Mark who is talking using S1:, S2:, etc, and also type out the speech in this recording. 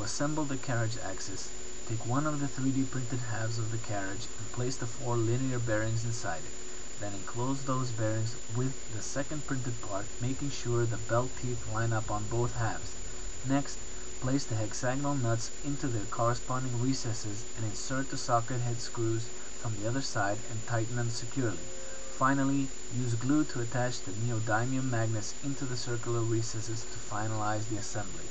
S1: To assemble the carriage axis, take one of the 3D printed halves of the carriage and place the four linear bearings inside it. Then enclose those bearings with the second printed part, making sure the belt teeth line up on both halves. Next, place the hexagonal nuts into their corresponding recesses and insert the socket head screws from the other side and tighten them securely. Finally, use glue to attach the neodymium magnets into the circular recesses to finalize the assembly.